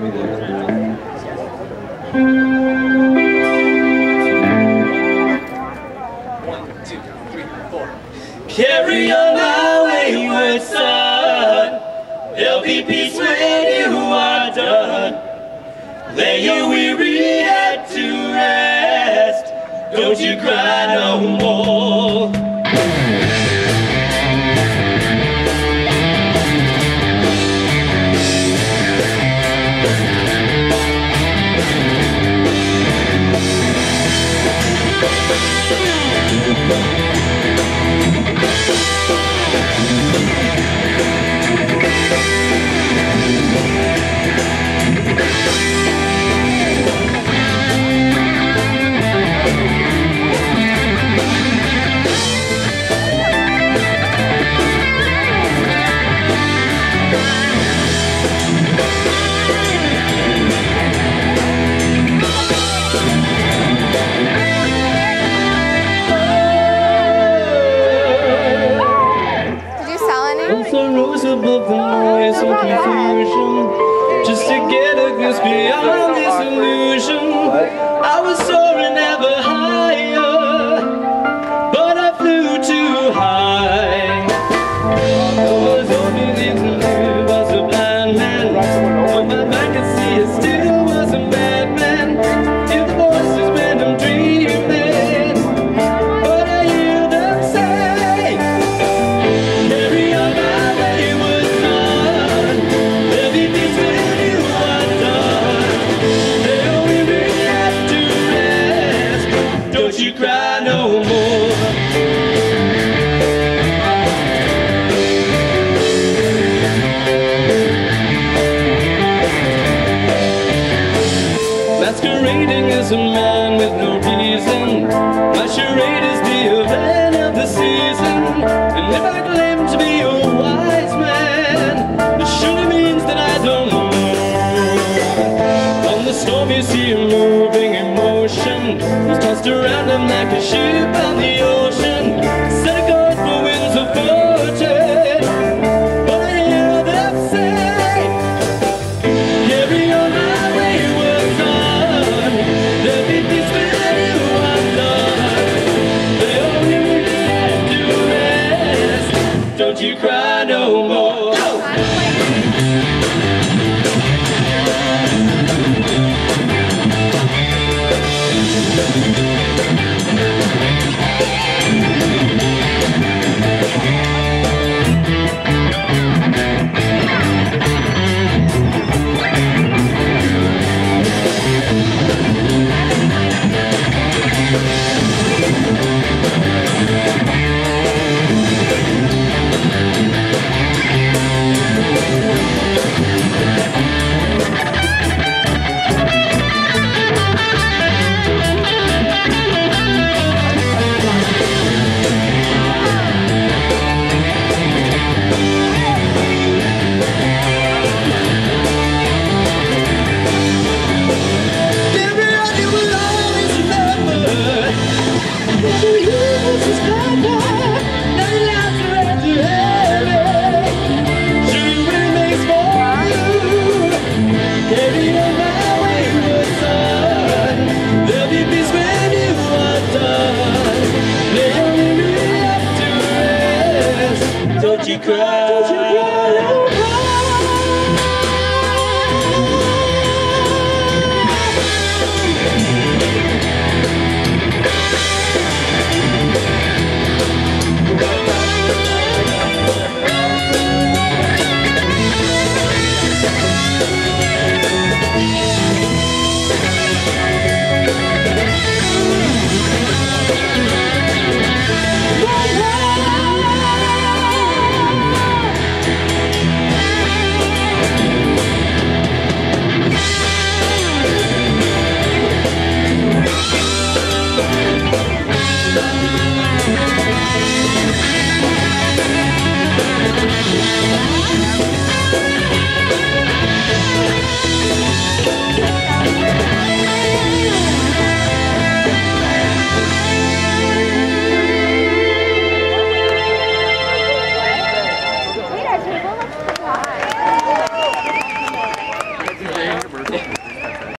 Carry on our wayward son. There'll be peace when you are done. Lay your weary head to rest. Don't you cry no more. Beyond this illusion. I was soaring Masquerading as a man with no reason. My charade is the event of the season. And if I claim to be a wise man, it surely means that I don't know. On the storm you see a moving emotion. Was tossed around him like a the cry no more. 对不起